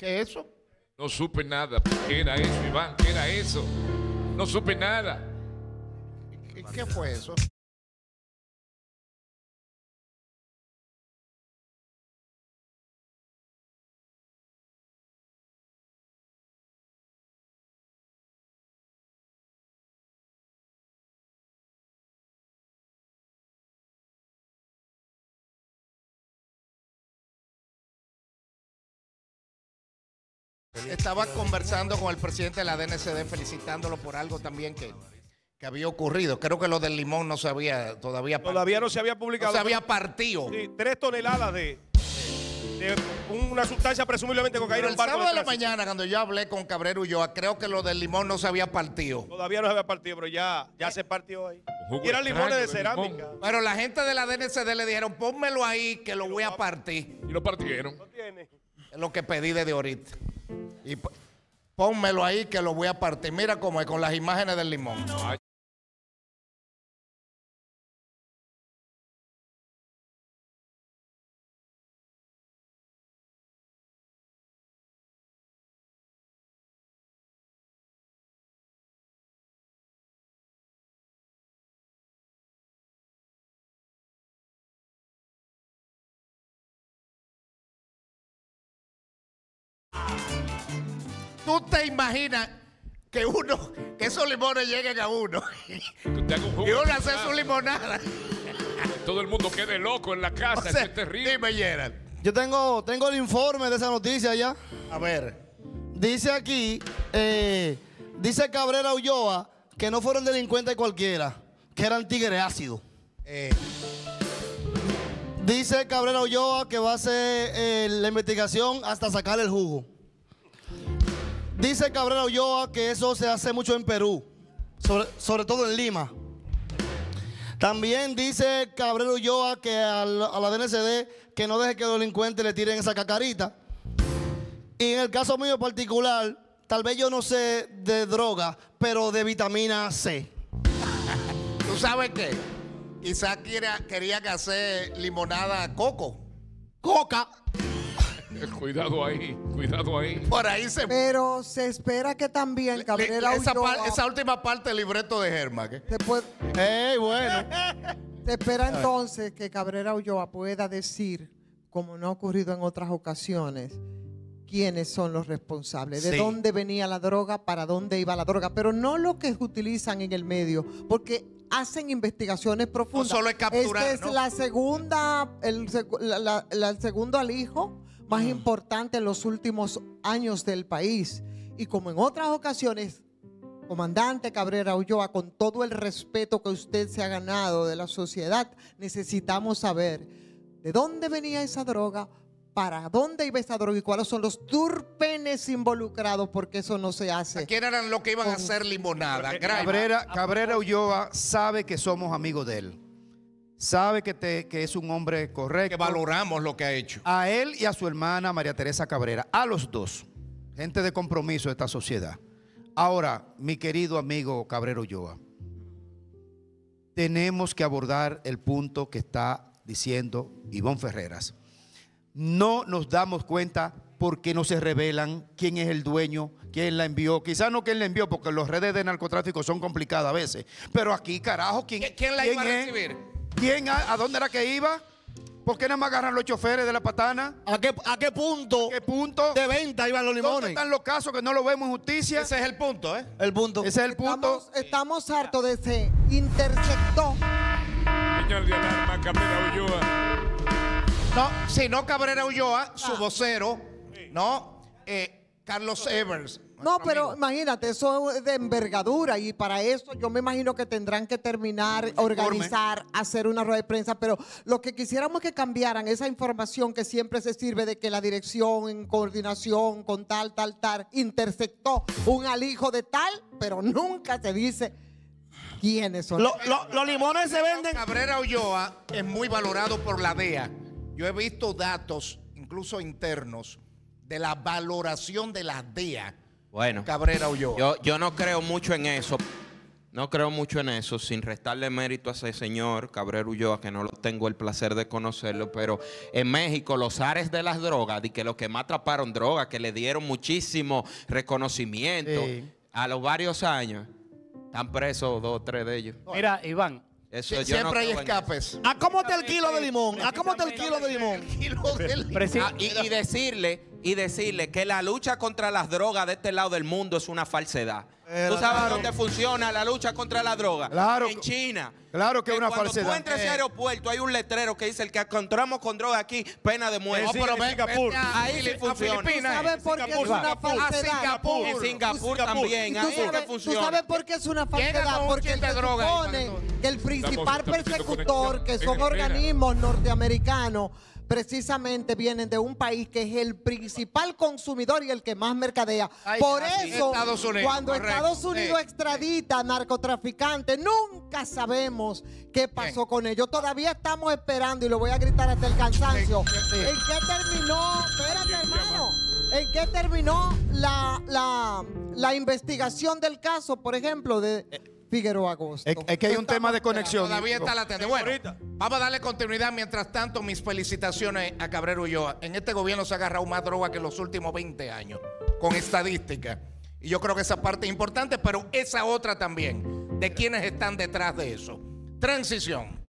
¿Qué es eso? No supe nada. ¿Qué era eso, Iván? ¿Qué era eso? No supe nada. ¿Qué- ¿Qué fue eso? Estaba conversando con el presidente de la DNCD felicitándolo por algo también que, que había ocurrido. Creo que lo del limón no se había todavía Todavía no se había no publicado. se había partido. Sí, tres toneladas de, de una sustancia presumiblemente Pero cocaína en el barco sábado de la mañana, cuando yo hablé con Cabrero Ulloa, creo que lo del limón no se había partido. Todavía no se había partido, pero ya, ya se partió ahí. Y eran limones de cerámica. Pero la gente de la DNCD le dijeron, pónmelo ahí que lo voy a partir. Y lo partieron. No tiene. Es lo que pedí desde ahorita. Pónmelo ahí que lo voy a partir. Mira cómo es con las imágenes del limón. ¿Tú te imaginas que uno, que esos limones lleguen a uno que te haga un jugo y uno hace su limonada? Todo el mundo quede loco en la O casa. sea, eso es terrible. dime, Gerald. Yo tengo, tengo el informe de esa noticia ya. A ver. Dice aquí, eh, dice Cabrera Ulloa que no fueron delincuentes cualquiera, que eran tigres ácidos. eh, Dice Cabrera Ulloa que va a hacer eh, la investigación hasta sacar el jugo. Dice Cabrera Ulloa que eso se hace mucho en Perú, sobre, sobre todo en Lima. También dice Cabrera Ulloa que al- a la DNCD que no deje que los delincuentes le tiren esa cacarita. Y en el caso mío particular, tal vez yo no sé de droga, pero de vitamina C. ¿Tú sabes qué? Quizás quiera, querían hacer limonada coco. Coca. Cuidado ahí, cuidado ahí. Por ahí se... Pero se espera que también le- Cabrera esa, Ulloa esa última parte del libreto de Germán. puede- Ey, bueno. se espera entonces que Cabrera Ulloa pueda decir, como no ha ocurrido en otras ocasiones, quiénes son los responsables, de Sí. dónde venía la droga, para dónde iba la droga, pero no lo que utilizan en el medio, porque hacen investigaciones profundas. solo es capturar, Esta es ¿no? la segunda, el, la- la- el segundo alijo más importante en los últimos años del país. Y como en otras ocasiones, comandante Cabrera Ulloa, con todo el respeto que usted se ha ganado de la sociedad, necesitamos saber de dónde venía esa droga, para dónde iba esa droga y cuáles son los turpenes involucrados, porque eso no se hace. ¿Quién eran los que iban a hacer limonada? Cabrera, Cabrera Ulloa sabe que somos amigos de él. Sabe que, te- que es un hombre Que correcto. valoramos lo que ha hecho. A él y a su hermana María Teresa Cabrera. A los dos. Gente de compromiso de esta sociedad. Ahora, mi querido amigo Cabrera Ulloa, tenemos que abordar el punto que está diciendo Ivón Ferreras. No nos damos cuenta porque no se revelan quién es el dueño, quién la envió. Quizás no quién la envió, porque las redes de narcotráfico son complicadas a veces. Pero aquí, carajo, ¿quién, ¿Qui- quién la iba a es? ¿Quién? A, a dónde era que iba? ¿Por qué nada más agarran los choferes de la patana? ¿A qué, a qué punto ¿Qué punto? de venta iban los ¿Dónde limones? están los casos que no lo vemos en justicia? Ese es el punto, ¿eh? El punto. Ese es el punto. Estamos, estamos hartos de ese de alarma, Cabrera Ulloa. No, si no Cabrera Ulloa, su vocero, ¿no? Eh, Carlos Evers. No, pero amigo. imagínate, eso es de envergadura y para eso yo me imagino que tendrán que terminar, organizar, hacer una rueda de prensa, pero lo que quisiéramos es que cambiaran esa información que siempre se sirve de que la dirección en coordinación con tal, tal, tal, interceptó un alijo de tal, pero nunca se dice quiénes son. Lo- lo- los limones se venden. Cabrera Ulloa es muy valorado por la DEA. Yo he visto datos, incluso internos, de la valoración de la DEA. Bueno, Cabrera Ulloa. yo, yo no creo mucho en eso. No creo mucho en eso, sin restarle mérito a ese señor Cabrero Ulloa, que no lo tengo el placer de conocerlo, pero en México los ares de las drogas, y que los que más atraparon drogas, que le dieron muchísimo reconocimiento Sí. a los varios años, están presos dos o tres de ellos. Mira, Iván, Eso Sie- yo no Siempre hay escapes. ¿A cómo está el kilo de limón? ¿A cómo está el kilo de limón? Kilo de limón. presi- Ah, y, y decirle, y decirle que la lucha contra las drogas de este lado del mundo es una falsedad. ¿Tú sabes claro. dónde funciona la lucha contra la droga? Claro. En China. Claro que es una cuando falsedad. tú entras a ese Eh. aeropuerto hay un letrero que dice el que encontramos con droga aquí, pena de muerte. No, pero en Singapur. Ahí sí funciona. ¿Sabes eh. por qué es una falsedad? A Singapur. En Singapur también, ¿Y ahí tú es que sabes, tú funciona. sabes por qué es una falsedad? Porque se supone cuando- que el principal persecutor, que son organismos norteamericanos, precisamente vienen de un país que es el principal consumidor y el que más mercadea. Ay, Por así, eso, Estados Unidos, cuando correcto. Estados Unidos extradita narcotraficantes, nunca sabemos qué pasó Bien. con ellos. Todavía estamos esperando y lo voy a gritar hasta el cansancio. ¿En qué terminó? Espérate, hermano. ¿En qué terminó la, la, la investigación del caso, por ejemplo, de Figueroa Agosto? Es, es que hay un tema de conexión. Todavía está latente. Bueno, vamos a darle continuidad. Mientras tanto, mis felicitaciones a Cabrero Ulloa. En este gobierno se ha agarrado más droga que en los últimos 20 años, con estadística. Y yo creo que esa parte es importante, pero esa otra también, de quienes están detrás de eso. Transición.